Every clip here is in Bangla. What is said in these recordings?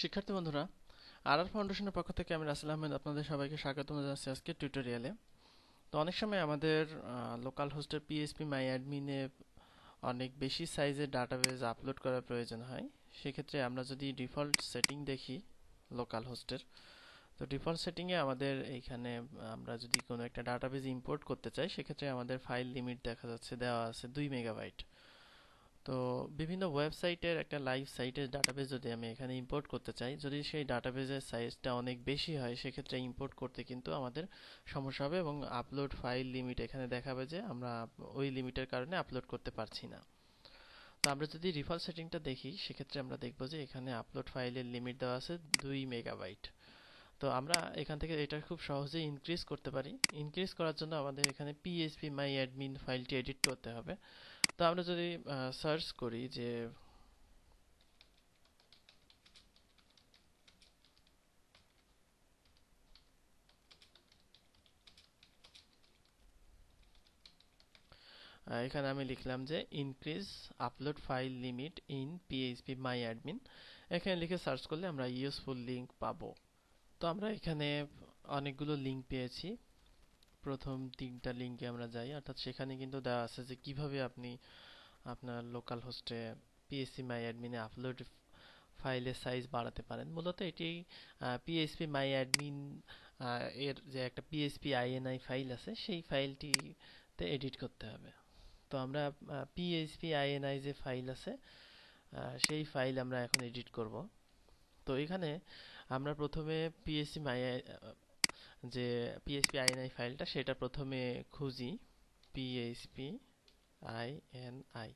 শিক্ষার্থী বন্ধুরা আর আর ফাউন্ডেশনের পক্ষ থেকে আমি রাসেল আহমেদ আপনাদের সবাইকে স্বাগত জানাচ্ছি আজকে টিউটোরিয়ালে তো অনেক সময় আমাদের লোকাল হোস্টের পিএসপি মাই অ্যাডমিনে অনেক বেশি সাইজের ডাটাবেজ আপলোড করার প্রয়োজন হয়। সেক্ষেত্রে আমরা যদি ডিফল্ট সেটিং দেখি লোকাল হোস্টের তো ডিফল্ট সেটিংয়ে আমাদের এইখানে, আমরা যদি কোনো একটা ডাটাবেজ ইম্পোর্ট করতে চাই, সেক্ষেত্রে আমাদের ফাইল লিমিট দেখা যাচ্ছে, দেওয়া আছে দুই মেগাবাইট তো বিভিন্ন ওয়েবসাইটের একটা লাইভ সাইটের ডাটাবেজ যদি আমি এখানে ইম্পোর্ট করতে চাই, যদি সেই ডাটাবেজের সাইজটা অনেক বেশি হয়, সেক্ষেত্রে ইম্পোর্ট করতে কিন্তু আমাদের সমস্যা হবে এবং আপলোড ফাইল লিমিট এখানে দেখাবে যে আমরা ওই লিমিটের কারণে আপলোড করতে পারছি না। তো আমরা যদি রিফল সেটিংটা দেখি, সেক্ষেত্রে আমরা দেখব যে এখানে আপলোড ফাইলের লিমিট দেওয়া আছে দুই মেগাবাইট তো আমরা এখান থেকে এটা খুব সহজেই ইনক্রিজ করতে পারি। ইনক্রিজ করার জন্য আমাদের এখানে পিএসপি মাই অ্যাডমিন ফাইলটি এডিট করতে হবে। তো আমরা যদি সার্চ করি যে এখানে আমি লিখলাম যে increase upload file limit in PHP my admin এখানে লিখে সার্চ করলে আমরা ইউজফুল লিঙ্ক পাবো। তো আমরা এখানে অনেকগুলো লিঙ্ক পেয়েছি। প্রথম তিনটা লিঙ্কে আমরা যাই। অর্থাৎ সেখানে কিন্তু দেওয়া আছে যে কীভাবে আপনি আপনার লোকাল হোস্টে পিএসসি মাই অ্যাডমিনে আপলোড ফাইলের সাইজ বাড়াতে পারেন। মূলত এটি পিএসপি মাই অ্যাডমিন এর যে একটা পিএসপি আইএনআই ফাইল আছে, সেই ফাইলটিতে এডিট করতে হবে। তো আমরা পিএসপি আইএনআই যে ফাইল আছে সেই ফাইল আমরা এখন এডিট করব। তো এখানে আমরা প্রথমে পিএসসি মাই যে পিএইচপি আইএনআই ফাইলটা সেটা প্রথমে খুঁজি পিএইচপি আই এন আই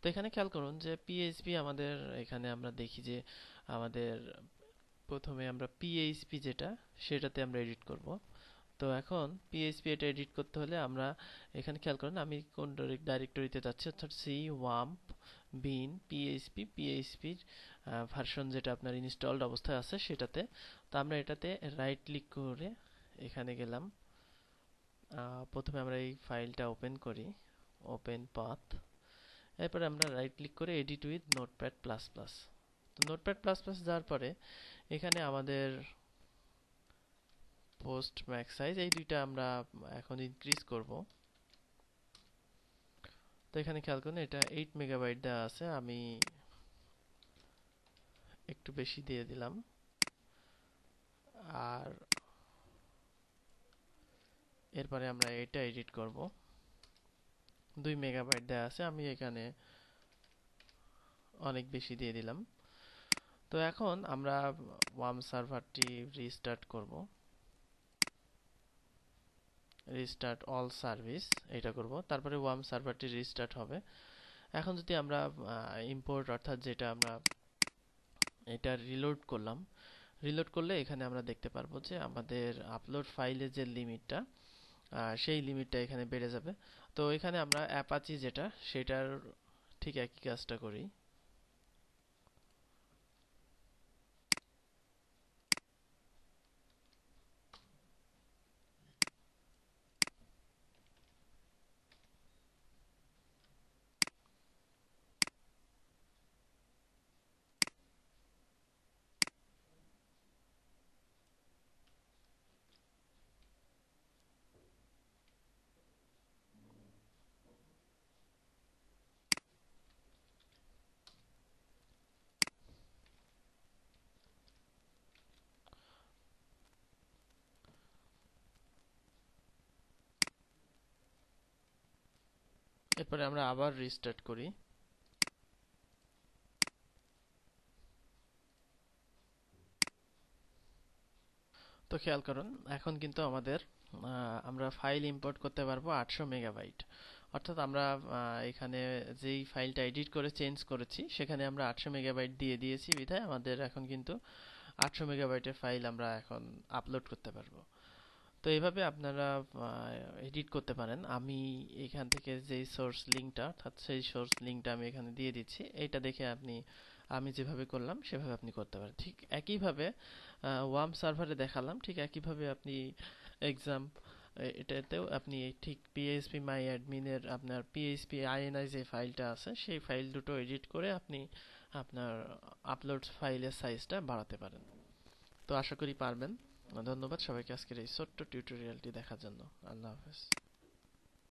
তো এখানে খেয়াল করুন যে পিএইচপি আমাদের এখানে আমরা দেখি যে আমাদের প্রথমে আমরা পিএইচপি যেটা সেটাতে আমরা এডিট করব। তো এখন পিএইচপি এটা এডিট করতে হলে আমরা এখানে খেয়াল করুন, আমি কোন ডাইরেক্টরিতে যাচ্ছি, অর্থাৎ সি ওয়াম্প বিন পিএইচপি পিএইচপির ভার্সন যেটা আপনার ইনস্টলড অবস্থায় আছে সেটাতে। তো আমরা এটাতে রাইট ক্লিক করে এখানে গেলাম। প্রথমে আমরা এই ফাইলটা ওপেন করি। ওপেন পাথ এরপরে আমরা রাইট ক্লিক করে edit with notepad plus plus তো নোটপ্যাড প্লাস প্লাস যাওয়ার পরে এখানে আমাদের পোস্ট ম্যাক্স সাইজ এই দুইটা আমরা এখন ইনক্রিজ করব। তো এখানে খেয়াল করুন, এটা এইট মেগাবাইট দেওয়া আছে। আমি একটু বেশি দিয়ে দিলাম। আর এরপরে আমরা এটা এডিট করব। দুই মেগাবাইট দেওয়া আছে, আমি এখানে অনেক বেশি দিয়ে দিলাম। তো এখন আমরা ওয়াম সার্ভারটি রিস্টার্ট করব। রিস্টার্ট অল সার্ভিস এটা করব। তারপরে ওয়াম সার্ভারটি রিস্টার্ট হবে। এখন যদি আমরা ইম্পোর্ট অর্থাৎ যেটা আমরা, এটা রিলোড করলাম রিলোড করলে এখানে আমরা দেখতে পারব যে আমাদের আপলোড ফাইলের যে লিমিটটা সেই লিমিটটা এখানে বেড়ে যাবে। তো এখানে আমরা অ্যাপাচি যেটা, সেটার ঠিক একই কাজটা করি। এরপরে আমরা আবার রিস্টার্ট করি। তো খেয়াল করুন, এখন কিন্তু আমাদের আমরা ফাইল ইম্পোর্ট করতে পারব আটশো মেগাবাইট অর্থাৎ আমরা এখানে যেই ফাইলটা এডিট করে চেঞ্জ করেছি, সেখানে আমরা আটশো মেগাবাইট দিয়ে দিয়েছি বিধায় আমাদের এখন কিন্তু আটশো মেগাবাইটের ফাইল আমরা এখন আপলোড করতে পারব। তো এইভাবে আপনারা এডিট করতে পারেন। আমি এখান থেকে যেই সোর্স লিঙ্কটা অর্থাৎ সেই সোর্স লিঙ্কটা আমি এখানে দিয়ে দিচ্ছি এইটা দেখে আপনি, আমি যেভাবে করলাম, সেভাবে আপনি করতে পারেন। ঠিক একইভাবে ওয়াম সার্ভারে দেখালাম, ঠিক একইভাবে আপনি এক্সাম এটাতেও আপনি ঠিক পিএইচপি মাই অ্যাডমিনের আপনার পিএইচপি আইএনআই যে ফাইলটা আছে, সেই ফাইল দুটো এডিট করে আপনি আপনার আপলোড ফাইলের সাইজটা বাড়াতে পারেন। তো আশা করি পারবেন। ধন্যবাদ সবাইকে আজকের এই ছোট্ট টিউটোরিয়ালটি দেখার জন্য। আল্লাহ হাফেজ।